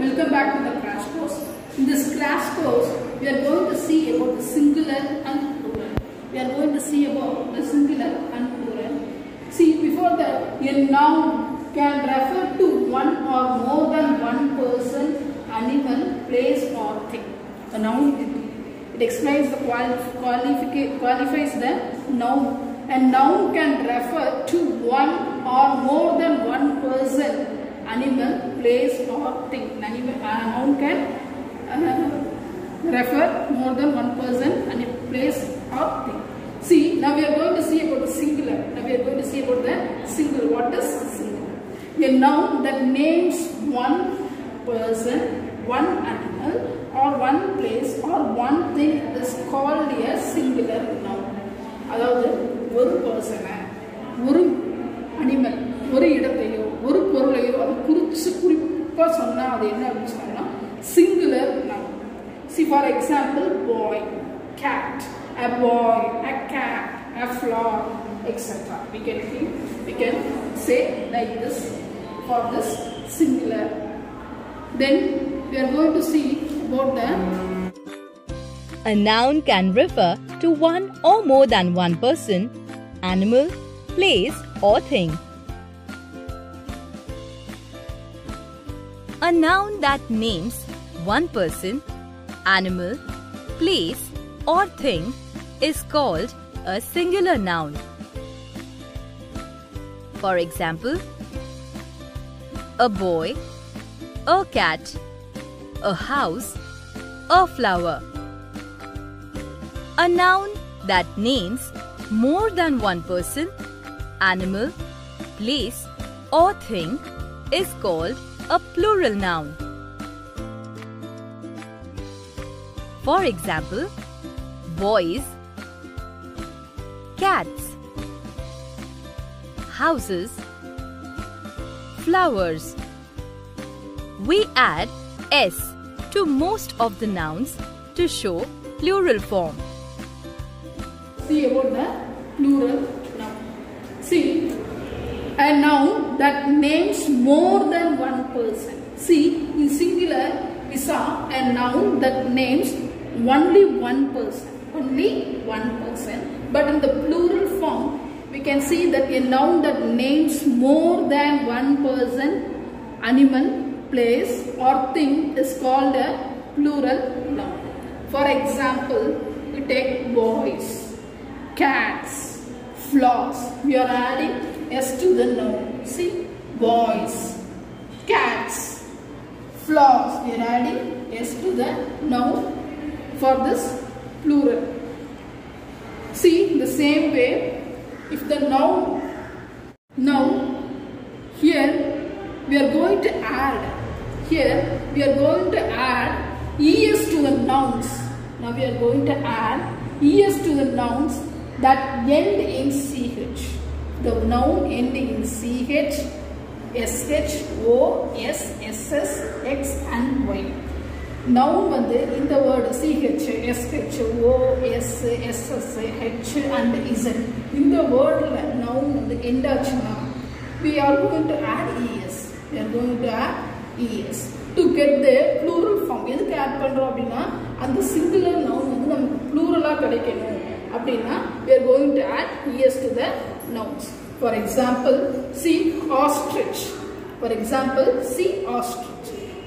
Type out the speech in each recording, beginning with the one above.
welcome back to the crash course. In this crash course, we are going to see about the singular and plural. We are going to see about the singular and plural. See, before that, a noun can refer to one or more than one person, animal, place or thing. A noun, it, it explains the quali qualifies the noun. A noun can refer to one or more than one person, animal, place or thing. Animal, a noun can uh, refer more than one person, animal, place or thing. See, now we are going to see about the singular. Now we are going to see about the singular. What is singular? A noun that names one person, one animal or one place or one thing is called a singular noun. அதாவது ஒரு பர்சனை ஒரு animal ஒரு இடத்தையோ குறிப்பாக சொன்னால் அது என்ன அப்படின்னு சொன்னா singular noun C for example bye cat a boy a cat a flower etc we can we can say like this for this singular then we are going to see about the A noun can refer to one or more than one person, animal, place, or thing. A noun that names one person, animal, place, or thing is called a singular noun. For example, a boy, a cat, a house, a flower. A noun that names more than one person, animal, place, or thing is called a plural noun. For example, boys, cats, houses, flowers. We add s to most of the nouns to show plural form. see about the plural noun. See, a noun that names more than one person. See, in singular, we saw a noun that names only one person. Only one person. But in the plural form, we can see that a noun that names more than one person, animal, place or thing is called a plural noun. For example, we take boys, cats, flowers. We are adding s to the noun. See, boys, cats, flowers. We are adding s to the noun for this plural. See, the same way, if the noun, now, here we are going to add, here we are going to add es to the nouns. Now we are going to add es to the nouns that end in ch. The noun end in ch, sh, o, s, ss, x and y. Noun வந்து இந்த word C H S H o, s, ss, H and z. இந்த வேர்டில் noun வந்து end ஆச்சுன்னா we are going to add E S we are going to add E S to get the plural form எதுக்கு add பண்ணுறோம் அப்படின்னா அந்த singular noun வந்து நமக்கு ப்ளூரலாக கிடைக்கணும் அப்படின்னா we are going to add E S to the nouns. For example, see ostrich. For example, see ostrich.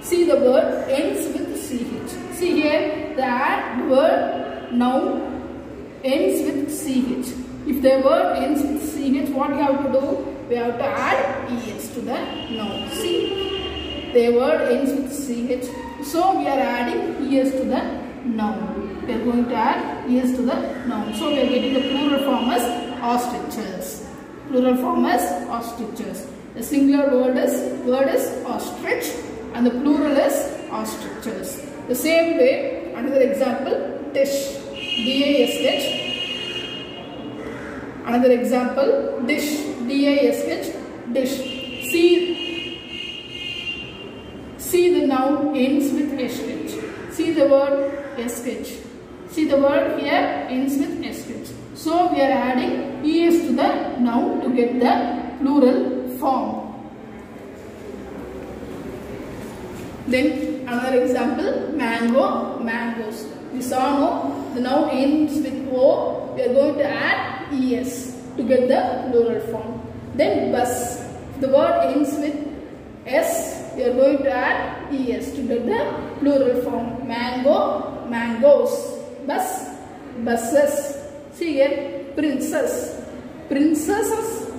See the word ends with ch. See here, that word noun ends with ch. If the word ends with ch, what you have to do? We have to add es to the noun. See, the word ends with ch. So we are adding es to the noun. We are going to add es to the noun. So we are getting the plural form as ostriches. Plural form is ostriches. The singular word is word is ostrich and the plural is ostriches. The same way, another example, dish, D-A-S-H. Another example, dish, D-A-S-H, dish. See, see the noun ends with SH. See the word SH. See the word here ends with SH. So we are adding ES to the noun to get the plural form. Then another example, mango, mangoes. We saw no, the noun ends with O. We are going to add es to get the plural form. Then bus. The word ends with s. We are going to add es to get the plural form. Mango, mangoes. Bus, buses. See here, princess, princesses,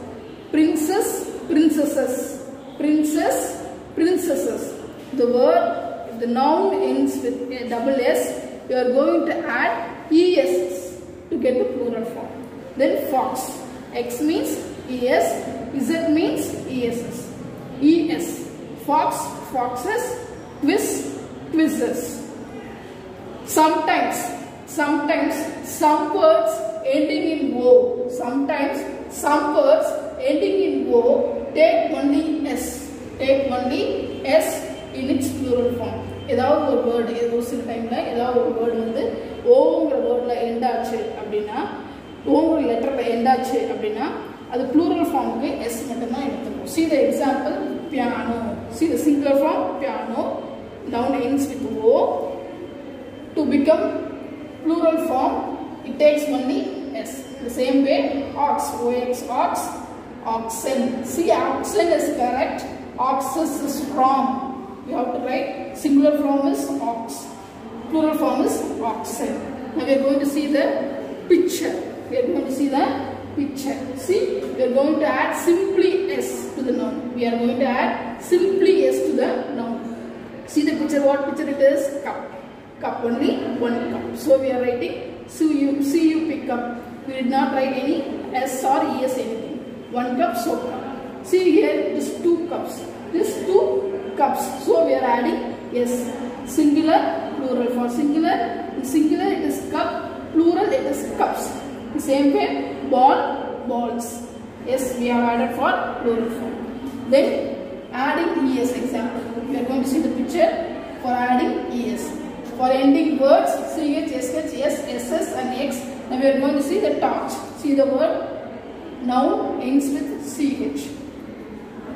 princess, princesses, princess, princesses. The word, the noun ends with a double s. You are going to add es to get the plural form. Then fox. X means es, z means ess. Es. Fox, foxes, quiz, quizzes. Sometimes, sometimes some words ending in O. Sometimes some words ending in O take only S. Take only S in its plural form. ஏதாவது ஒரு word ஏதோ சில டைமில் ஏதாவது ஒரு word வந்து ஓங்கிற வேர்டில் end ஆச்சு அப்படின்னா ஓங்கிற லெட்டரில் எண்ட் ஆச்சு அப்படின்னா அது ப்ளூரல் ஃபார்முக்கு எஸ் மட்டும்தான் எடுத்துக்கணும் see the example piano see the singular form piano noun ends with O to become plural form it takes only s the same way ox ox ox oxen. See oxen is correct oxes is wrong we have to write singular form is ox plural form is oxen. Now we are going to see the picture. We are going to see the picture. See we are going to add simply s to the noun. We are going to add simply s to the noun. See the picture what picture it is? Cup cup only one cup. So we are writing see you see you pick up. We did not write any s or es anything. One cup so cup see here this two cups. This two cups. So we are adding yes singular plural. For singular in singular it is cup plural it is cups. Same way ball balls. Yes we have added for plural form. Then adding es example we are going to see the picture for adding es for ending words ch sh s ss and x. Now we are going to see the torch. See the word noun ends with ch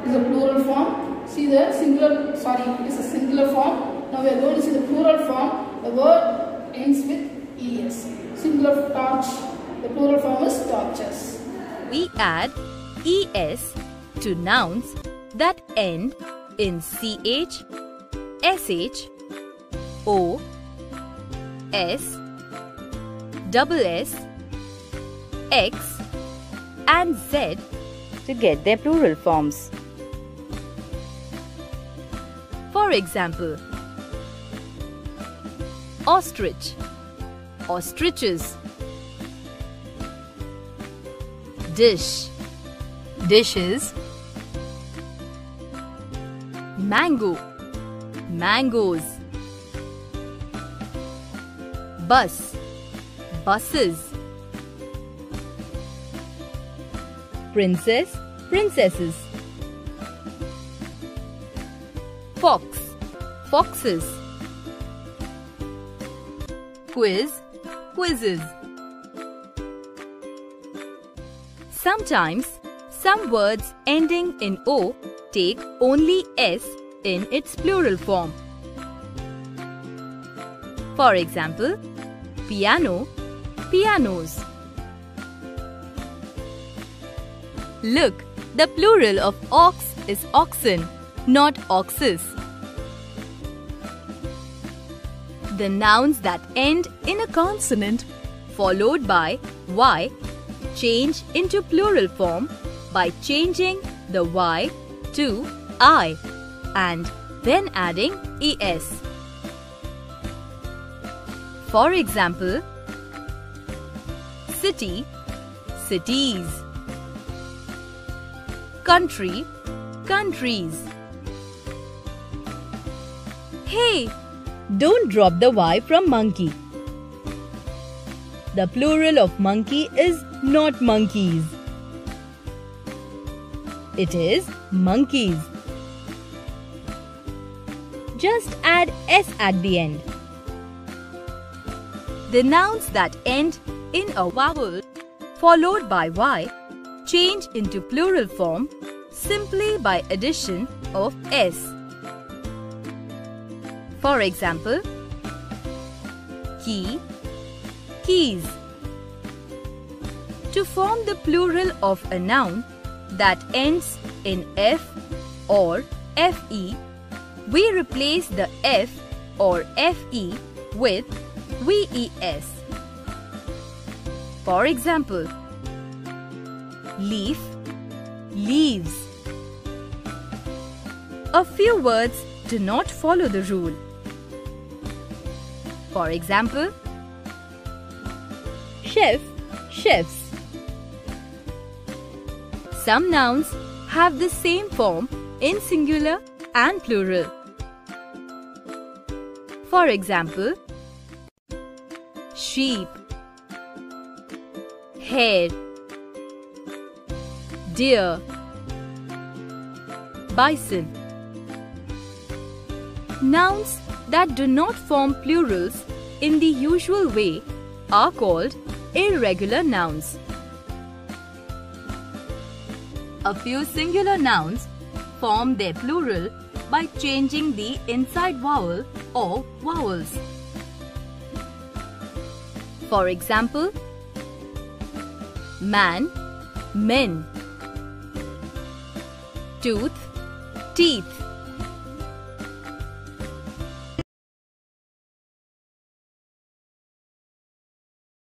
is a plural form. See the singular sorry it is a singular form. Now we are going to see the plural form. The word ends with es singular torch. The plural form is torches. We add es to nouns that end in ch, sh, o, s, double s, x, and z to get their plural forms. For example, ostrich, ostriches, dish, dishes, mango, mangoes, bus, buses, princess, princesses, fox, foxes, quiz, quizzes. Sometimes, some words ending in O take only S in its plural form. For example, piano, pianos. Look, the plural of ox is oxen, not oxes. The nouns that end in a consonant followed by y change into plural form by changing the y to i and then adding es. For example, city, cities, country, countries. Hey, don't drop the y from monkey. The plural of monkey is not monkeys. It is monkeys. Just add s at the end. The nouns that end in a vowel followed by y change into plural form simply by addition of s. For example, key, keys. To form the plural of a noun that ends in f or fe, we replace the f or fe with ves. For example, leaf, leaves. A few words do not follow the rule. For example, chef, chefs. Some nouns have the same form in singular and plural. For example, sheep, hare, deer, bison. Nouns that do not form plurals in the usual way are called irregular nouns. A few singular nouns form their plural by changing the inside vowel or vowels. For example, man, men, tooth, teeth.